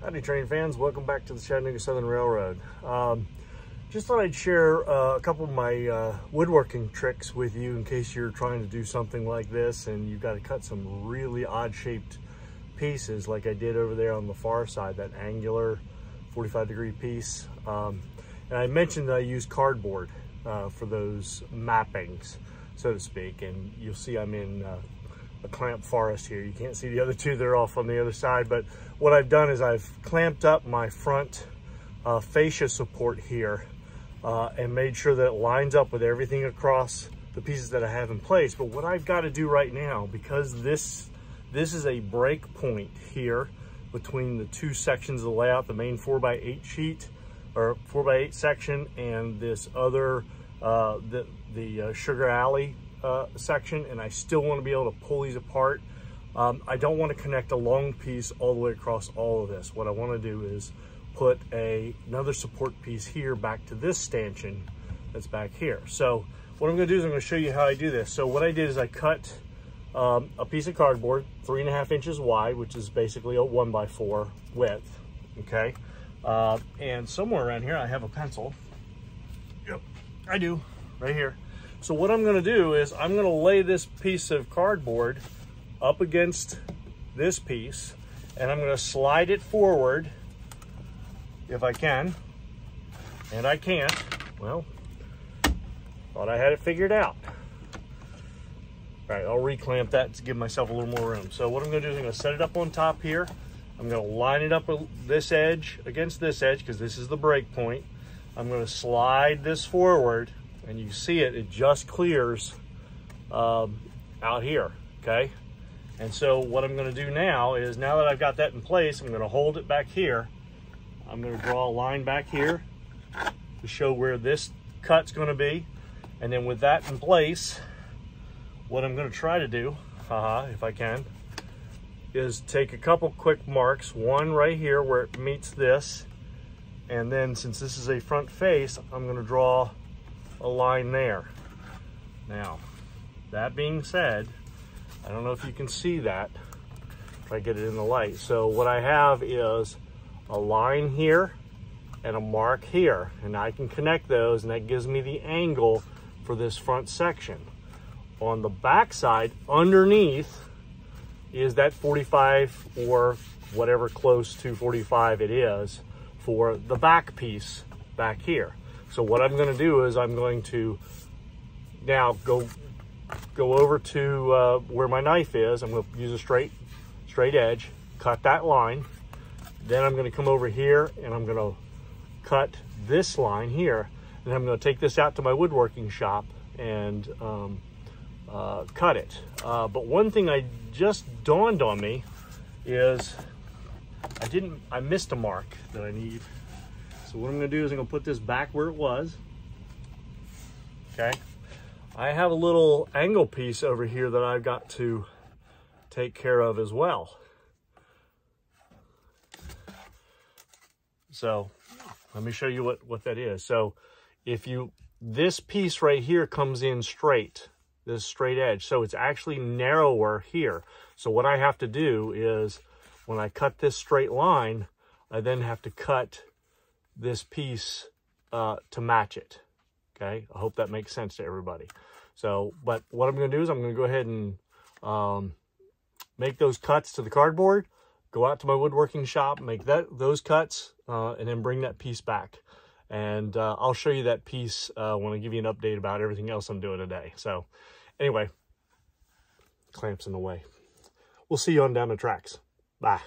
Howdy train fans, welcome back to the Chattanooga Southern Railroad. Um, just thought I'd share uh, a couple of my uh, woodworking tricks with you in case you're trying to do something like this and you've got to cut some really odd shaped pieces like I did over there on the far side, that angular 45 degree piece. Um, and I mentioned that I use cardboard uh, for those mappings, so to speak, and you'll see I'm in uh, a clamp forest here. You can't see the other two, they're off on the other side, but what I've done is I've clamped up my front uh, fascia support here uh, and made sure that it lines up with everything across the pieces that I have in place. But what I've got to do right now, because this, this is a break point here between the two sections of the layout, the main 4x8 sheet, or 4x8 section, and this other, uh, the, the uh, Sugar Alley uh, section and I still want to be able to pull these apart. Um, I don't want to connect a long piece all the way across all of this. What I want to do is put a, another support piece here back to this stanchion that's back here. So what I'm going to do is I'm going to show you how I do this. So what I did is I cut um, a piece of cardboard, three and a half inches wide, which is basically a one by four width, okay? Uh, and somewhere around here I have a pencil. Yep, I do, right here. So what I'm gonna do is I'm gonna lay this piece of cardboard up against this piece and I'm gonna slide it forward if I can. And I can't, well, thought I had it figured out. All right, I'll reclamp that to give myself a little more room. So what I'm gonna do is I'm gonna set it up on top here. I'm gonna line it up this edge against this edge because this is the break point. I'm gonna slide this forward and you see it, it just clears um, out here, okay? And so what I'm gonna do now is, now that I've got that in place, I'm gonna hold it back here. I'm gonna draw a line back here to show where this cut's gonna be. And then with that in place, what I'm gonna try to do, haha, if I can, is take a couple quick marks, one right here where it meets this, and then since this is a front face, I'm gonna draw a line there. Now, that being said, I don't know if you can see that if I get it in the light. So what I have is a line here and a mark here, and I can connect those, and that gives me the angle for this front section. On the back side, underneath, is that 45 or whatever close to 45 it is for the back piece back here. So what I'm gonna do is I'm going to now go go over to uh, where my knife is. I'm gonna use a straight, straight edge, cut that line. Then I'm gonna come over here and I'm gonna cut this line here. And I'm gonna take this out to my woodworking shop and um, uh, cut it. Uh, but one thing I just dawned on me is I didn't, I missed a mark that I need. So what I'm gonna do is I'm gonna put this back where it was. Okay. I have a little angle piece over here that I've got to take care of as well. So let me show you what, what that is. So if you, this piece right here comes in straight, this straight edge. So it's actually narrower here. So what I have to do is when I cut this straight line, I then have to cut this piece uh, to match it. Okay, I hope that makes sense to everybody. So, but what I'm going to do is I'm going to go ahead and um, make those cuts to the cardboard, go out to my woodworking shop, make that those cuts, uh, and then bring that piece back. And uh, I'll show you that piece uh, when I give you an update about everything else I'm doing today. So anyway, clamps in the way. We'll see you on down the tracks. Bye.